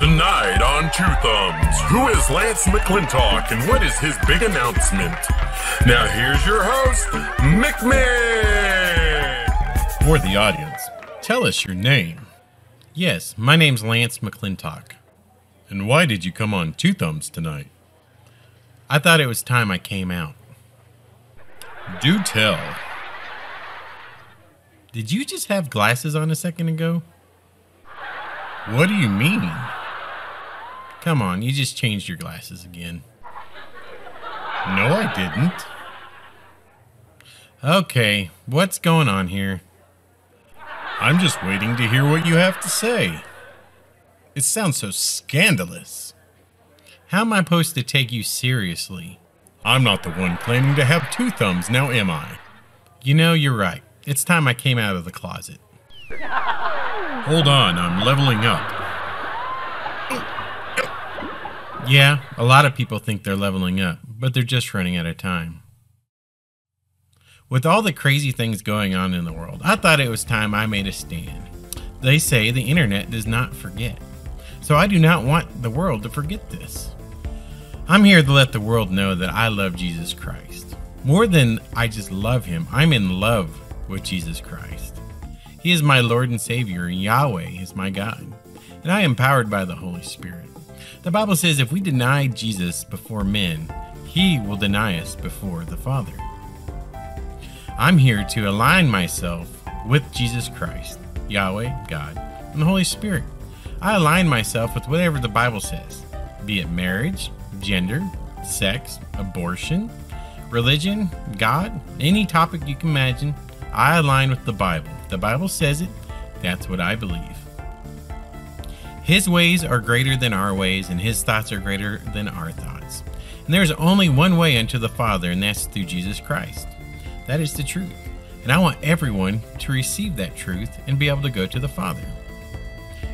Tonight on Two Thumbs, who is Lance McClintock and what is his big announcement? Now here's your host, McMahon. For the audience, tell us your name. Yes, my name's Lance McClintock. And why did you come on Two Thumbs tonight? I thought it was time I came out. Do tell. Did you just have glasses on a second ago? What do you mean? Come on, you just changed your glasses again. No, I didn't. Okay, what's going on here? I'm just waiting to hear what you have to say. It sounds so scandalous. How am I supposed to take you seriously? I'm not the one claiming to have two thumbs, now am I? You know, you're right. It's time I came out of the closet. Hold on, I'm leveling up. Yeah, a lot of people think they're leveling up, but they're just running out of time. With all the crazy things going on in the world, I thought it was time I made a stand. They say the internet does not forget. So I do not want the world to forget this. I'm here to let the world know that I love Jesus Christ. More than I just love him, I'm in love with Jesus Christ. He is my Lord and Savior, and Yahweh is my God. And I am powered by the Holy Spirit. The Bible says if we deny Jesus before men, he will deny us before the Father. I'm here to align myself with Jesus Christ, Yahweh, God, and the Holy Spirit. I align myself with whatever the Bible says, be it marriage, gender, sex, abortion, religion, God, any topic you can imagine. I align with the Bible. The Bible says it, that's what I believe. His ways are greater than our ways, and his thoughts are greater than our thoughts. And there's only one way unto the Father, and that's through Jesus Christ. That is the truth. And I want everyone to receive that truth and be able to go to the Father.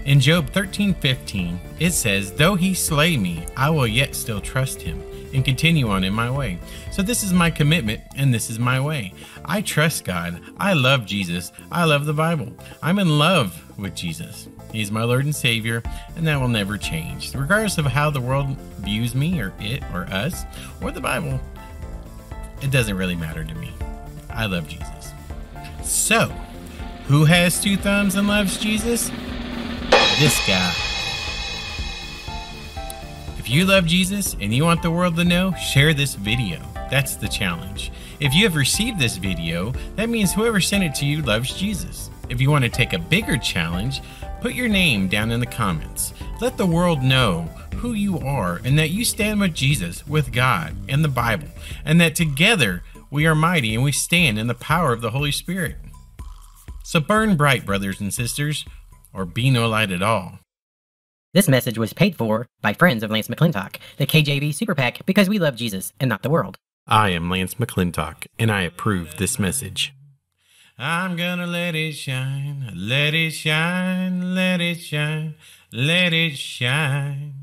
In Job 13:15, it says, "Though he slay me, I will yet still trust him and continue on in my way." So this is my commitment and this is my way. I trust God. I love Jesus. I love the Bible. I'm in love with Jesus. He's my Lord and Savior, and that will never change. Regardless of how the world views me or it or us or the Bible, it doesn't really matter to me. I love Jesus. So, who has two thumbs and loves Jesus? This guy. If you love Jesus and you want the world to know, share this video. That's the challenge. If you have received this video, that means whoever sent it to you loves Jesus. If you want to take a bigger challenge, put your name down in the comments. Let the world know who you are and that you stand with Jesus, with God, and the Bible, and that together we are mighty and we stand in the power of the Holy Spirit. So burn bright, brothers and sisters, or be no light at all. This message was paid for by friends of Lance McClintock, the KJV Super PAC, because we love Jesus and not the world. I am Lance McClintock, and I approve this message. I'm gonna let it shine, let it shine, let it shine, let it shine.